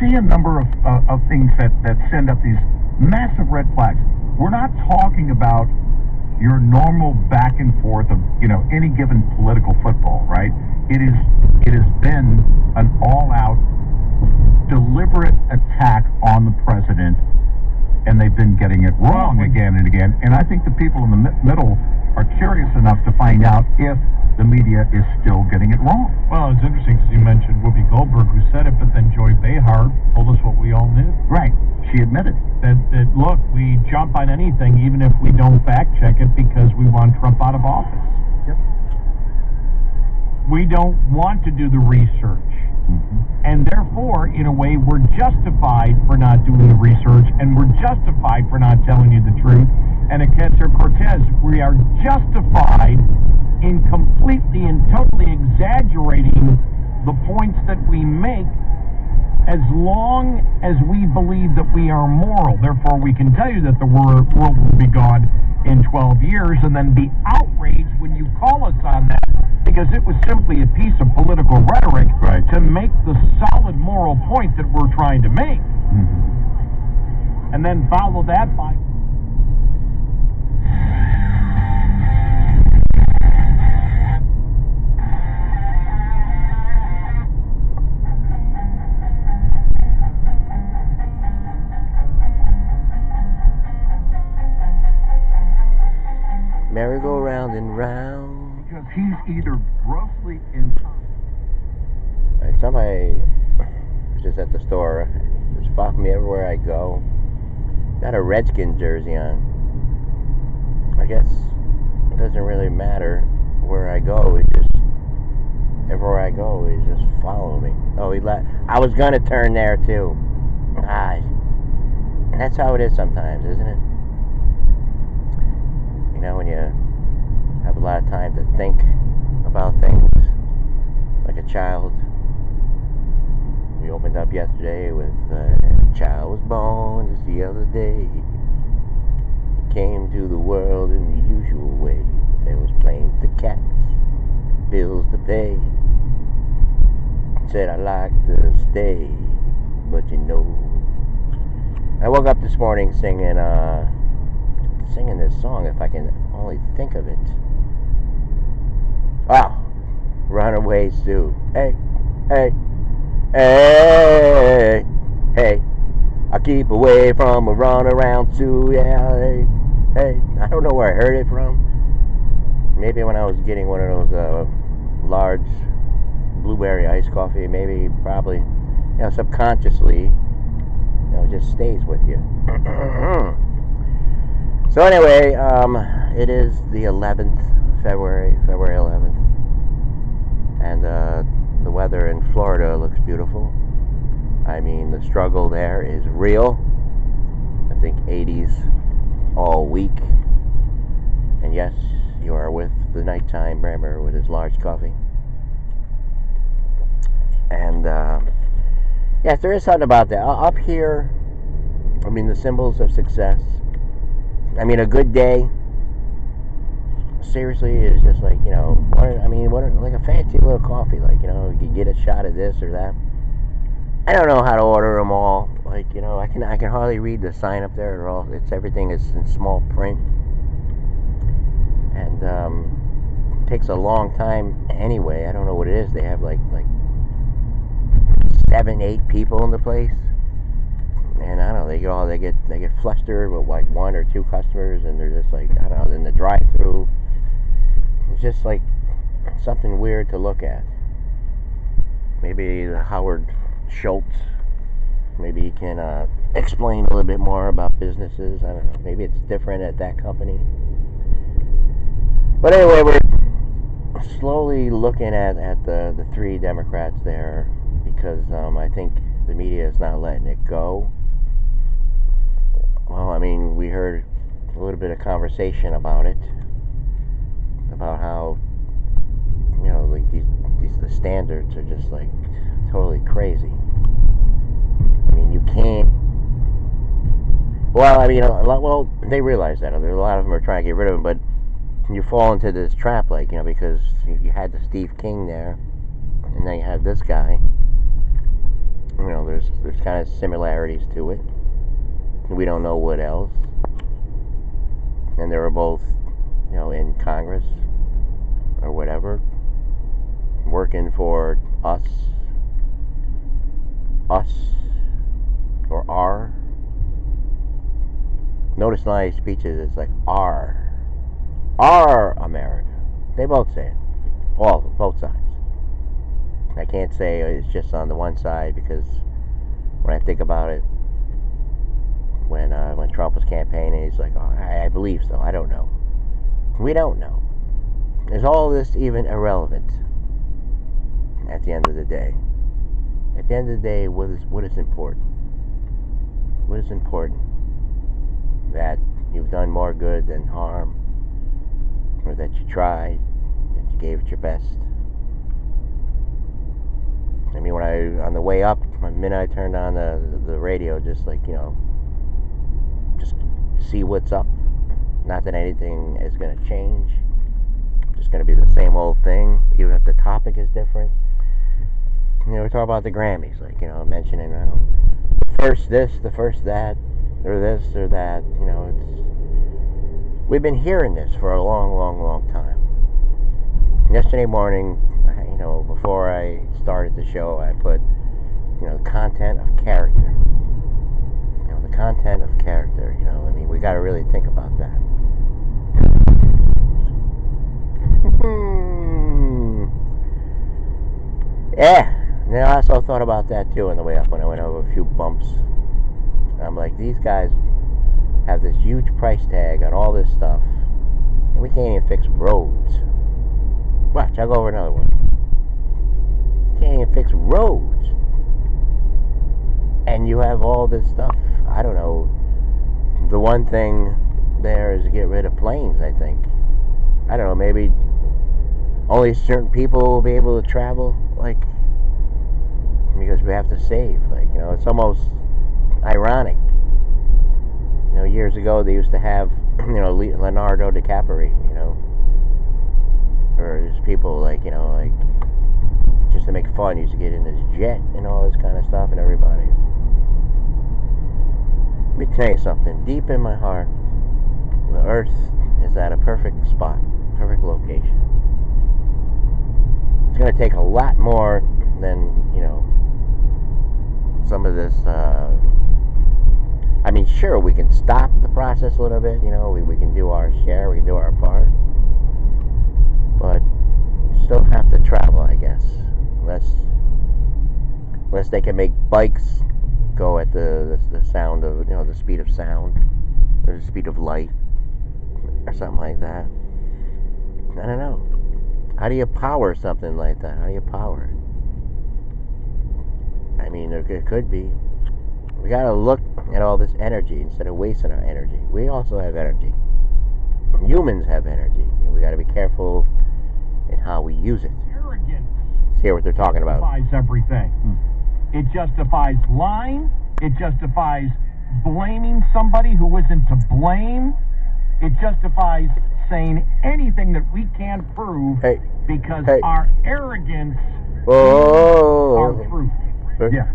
see a number of, uh, of things that, that send up these massive red flags. We're not talking about your normal back and forth of you know any given political football, right? It is it has been an all-out, deliberate attack on the president, and they've been getting it wrong again and again. And I think the people in the mi- middle are curious enough to find out if the media is still getting it wrong. Well, it's interesting because you mentioned Whoopi Goldberg, who said it, but then Joy Behar told us what we all knew. Right? She admitted. That, that look, we jump on anything, even if we don't fact check it, because we want Trump out of office. Yep. We don't want to do the research. Mm-hmm. And therefore, in a way, we're justified for not doing the research, and we're justified for not telling you the truth. And Ocasio Cortez, we are justified in completely and totally exaggerating the points that we make as long as we believe that we are moral. Therefore, we can tell you that the world will be gone in 12 years and then be outraged when you call us on that because it was simply a piece of political rhetoric Right. to make the solid moral point that we're trying to make. Mm-hmm. And then follow that by and round. Because he's either grossly incompetent. Somebody just at the store. Just follow me everywhere I go. Got a Redskin jersey on. I guess it doesn't really matter where I go. It just everywhere I go, he just follow me. Oh, he let. I was gonna turn there too. Ah, that's how it is sometimes, isn't it? You know, when you have a lot of time to think about things, like a child. We opened up yesterday with uh, a child was born just the other day. He came to the world in the usual way. There was planes to catch, bills to pay. Said I like to stay, but you know. I woke up this morning singing, uh, singing this song. If I can only think of it. Wow, Runaway Sue. Hey, hey, hey, hey. I keep away from a runaround Sue. Yeah, hey, hey. I don't know where I heard it from. Maybe when I was getting one of those uh, large blueberry iced coffee. Maybe, probably, you know, subconsciously, you know, it just stays with you. so anyway, um, it is the 11th February, February 11th, and uh, the weather in Florida looks beautiful. I mean, the struggle there is real. I think 80s all week. And yes, you are with the nighttime Brammer with his large coffee. And uh, yes, there is something about that. Up here, I mean, the symbols of success. I mean, a good day. Seriously, is just like you know. What, I mean, what like a fancy little coffee. Like you know, you could get a shot of this or that. I don't know how to order them all. Like you know, I can I can hardly read the sign up there at all. It's everything is in small print, and um, takes a long time anyway. I don't know what it is. They have like like seven, eight people in the place, and I don't know. They get all they get they get flustered with like one or two customers, and they're just like I don't know. In the drive-through, it's just like something weird to look at. Maybe Howard Schultz. Maybe he can uh, explain a little bit more about businesses. I don't know. Maybe it's different at that company. But anyway, we're slowly looking at, at the, the three Democrats there because um, I think the media is not letting it go. Well, I mean, we heard a little bit of conversation about it, about how you know, like these, these the standards are just like totally crazy. I mean, you can't. Well, I mean, a lot, well, they realize that. I mean, a lot of them are trying to get rid of them, but you fall into this trap, like you know, because you had the Steve King there, and then you have this guy, you know, there's there's kind of similarities to it. We don't know what else. And they were both, you know, in Congress or whatever, working for us, us, or our. Notice in my speeches, it's like our, our America. They both say it, all both sides. I can't say it's just on the one side because when I think about it, when uh, when Trump was campaigning, he's like, oh, I, I believe so. I don't know. We don't know. Is all this even irrelevant? At the end of the day, at the end of the day, what is what is important? What is important? That you've done more good than harm, or that you tried, that you gave it your best. I mean, when I on the way up, the minute I turned on the the radio, just like you know, just see what's up. Not that anything is going to change. Just going to be the same old thing, even if the topic is different. You know, we talk about the Grammys, like you know, mentioning I don't, first this, the first that, or this or that. You know, it's we've been hearing this for a long, long, long time. Yesterday morning, you know, before I started the show, I put, you know, the content of character. You know, the content of character. You know, I mean, we got to really think about that. Yeah. And I also thought about that too on the way up when I went over a few bumps. I'm like, these guys have this huge price tag on all this stuff, and we can't even fix roads. Watch, I'll go over another one. Can't even fix roads. And you have all this stuff. I don't know. The one thing there is to get rid of planes, I think. I don't know, maybe only certain people will be able to travel, like, because we have to save. Like, you know, it's almost ironic. You know, years ago they used to have, you know, Leonardo DiCaprio, you know, or just people like, you know, like, just to make fun, used to get in his jet and all this kind of stuff, and everybody. Let me tell you something. Deep in my heart, the Earth is at a perfect spot, perfect location. It's going to take a lot more than, you know, some of this. Uh, I mean, sure, we can stop the process a little bit, you know, we, we can do our share, we can do our part. But still have to travel, I guess. Unless, unless they can make bikes go at the, the, the sound of, you know, the speed of sound, or the speed of light, or something like that. I don't know. How do you power something like that? How do you power it? I mean, there could be. We gotta look at all this energy instead of wasting our energy. We also have energy. Humans have energy. And we gotta be careful in how we use it. Arrogance See what they're talking about. justifies everything. Hmm. It justifies lying. It justifies blaming somebody who isn't to blame. It justifies saying anything that we can't prove Hey, because Hey. our arrogance whoa, our truth. Yeah.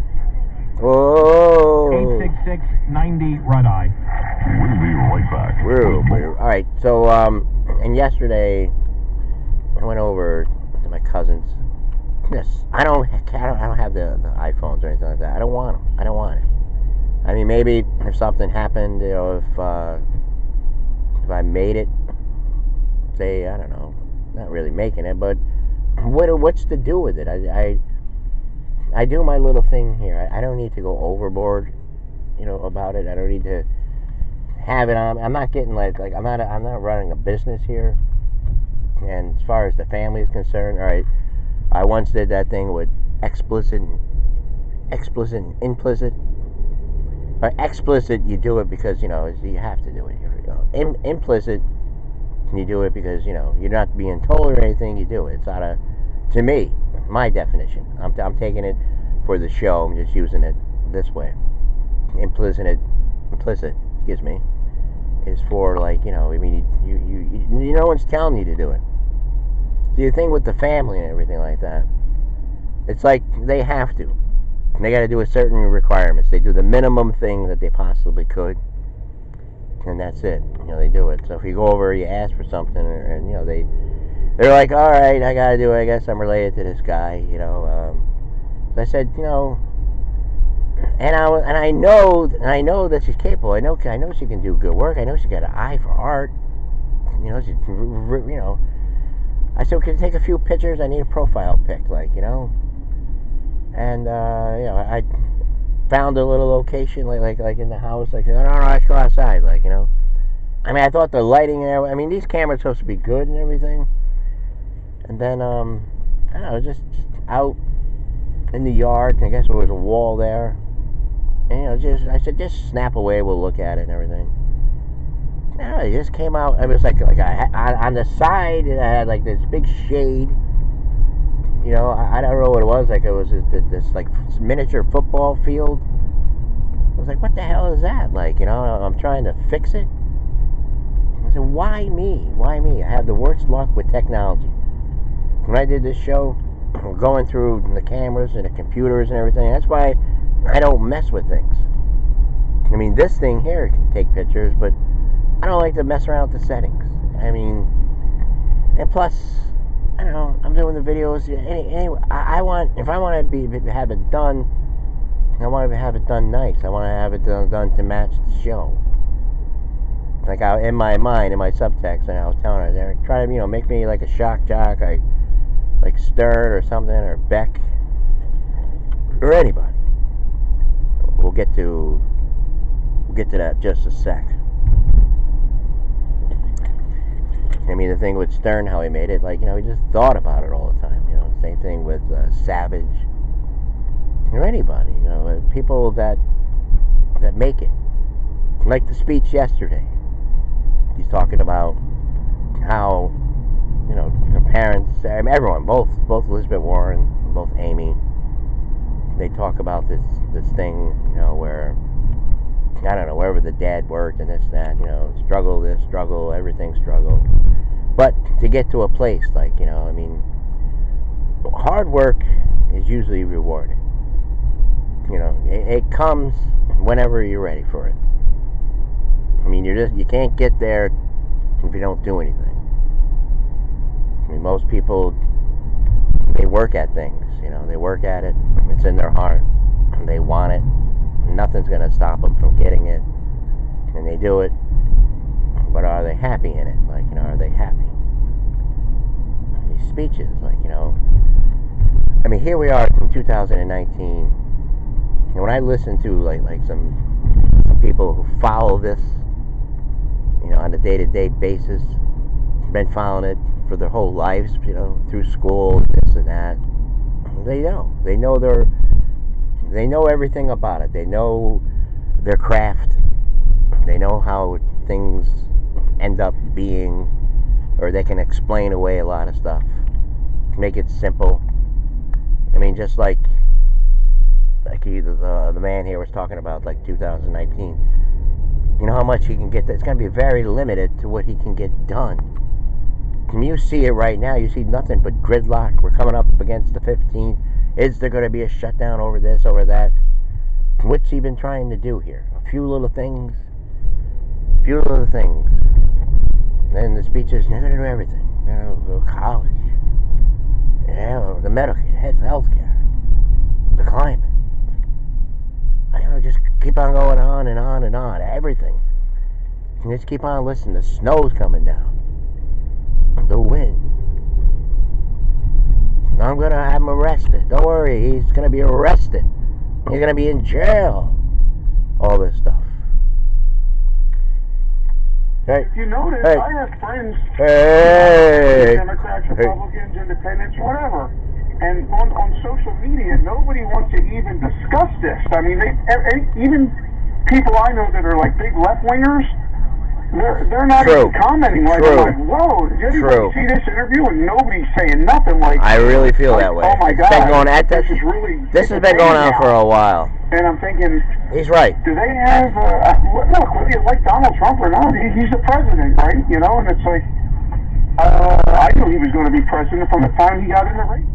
Oh. 866 90 Red Eye. We'll be right back. Woo, with woo. All right. So, um, and yesterday I went over to my cousin's. Yes, I don't, I don't, I don't have the, the iPhones or anything like that. I don't want them. I don't want it. I mean, maybe if something happened, you know, if uh, if I made it, say, I don't know, not really making it, but what what's to do with it? I I, I do my little thing here. I, I don't need to go overboard, you know, about it. I don't need to have it on. I'm not getting like like I'm not I'm not running a business here. And as far as the family is concerned, all right, I once did that thing with explicit, explicit, and implicit. Or explicit, you do it because you know you have to do it. Im- implicit, you do it because you know you're not being told or anything. You do it. It's out of, to me, my definition. I'm, I'm taking it for the show. I'm just using it this way. Implicit, it, implicit, excuse me, is for like you know. I mean, you you, you, you no one's telling you to do it. So you think with the family and everything like that, it's like they have to. they got to do a certain requirements. They do the minimum thing that they possibly could, and that's it. You know, they do it. So if you go over, you ask for something, and you know they they're like, all right, I got to do it. I guess I'm related to this guy. You know, um, so I said, you know, and I and I know and I know that she's capable. I know I know she can do good work. I know she got an eye for art. You know, she you know. I said, can you take a few pictures? I need a profile pic, like you know and uh, you know I found a little location like like like in the house like no no no let's go outside like you know I mean I thought the lighting there I mean these cameras supposed to be good and everything and then um I don't know just out in the yard I guess there was a wall there and you know just I said just snap away we'll look at it and everything no, it just came out. It was like like I, on, on the side. It had like this big shade, you know, I, I don't know what it was. Like it was this, this like miniature football field. I was like, what the hell is that? Like, you know, I'm trying to fix it. I said, why me? Why me? I have the worst luck with technology. When I did this show, going through the cameras and the computers and everything, that's why I don't mess with things. I mean, this thing here can take pictures, but I don't like to mess around with the settings. I mean, and plus, I don't know. I'm doing the videos. Any, anyway, I, I want if I want to be have it done, I want to have it done nice. I want to have it done, done to match the show. Like I, in my mind, in my subtext, and I was telling her, they're trying to you know make me like a shock jock, like like Stern or something, or Beck, or anybody. We'll get to we'll get to that just a sec. I mean, the thing with Stern, how he made it, like, you know, he just thought about it all the time. You know, same thing with uh, Savage or anybody. You know, uh, people that that make it. Like the speech yesterday. He's talking about how, you know, parents, I mean, everyone, both both Elizabeth Warren, both Amy, they talk about this this thing, you know, where I don't know, wherever the dad worked and this, that, you know, struggle, this, struggle, everything struggle. But to get to a place, like, you know, I mean, hard work is usually rewarded. You know, it, it comes whenever you're ready for it. I mean, you're just, you can't get there if you don't do anything. I mean, most people, they work at things, you know, they work at it, it's in their heart, they want it, nothing's going to stop them from getting it, and they do it. But are they happy in it? Like, you know, are they happy? These speeches, like, you know, I mean, here we are in 2019, and when I listen to like like some some people who follow this, you know, on a day-to-day basis, been following it for their whole lives, you know, through school, this and that. They know. They know their they know everything about it. They know their craft. They know how things end up being, or they can explain away a lot of stuff. Make it simple. I mean, just like like he, the the man here was talking about, like 2019. You know how much he can get. It's going to be very limited to what he can get done. Can you see it right now? You see nothing but gridlock. We're coming up against the 15th is there going to be a shutdown over this, over that? What's he been trying to do here? A few little things. A few little things. Then the speech is, you're going to do everything. You know, go to college. Yeah, the medical, health care. The climate. I know, just keep on going on and on and on. Everything. And just keep on listening. The snow's coming down. The wind I'm going to have him arrested. Don't worry, he's going to be arrested. He's going to be in jail. All this stuff. Hey. If you notice, hey. I have friends, hey. Democrats, Republicans, hey. Independents, whatever. And on, on social media, nobody wants to even discuss this. I mean, they, even people I know that are like big left wingers, they're, they're not True. even commenting like, True. like, whoa, did you True. see this interview? And nobody's saying nothing like I really feel like, that way. Oh my God. It's been going at this. Is really, this has been going on now. for a while. And I'm thinking, he's right. Do they have, uh, look, whether you like Donald Trump or not, he's the president, right? You know, and it's like, uh, I knew he was going to be president from the time he got in the race.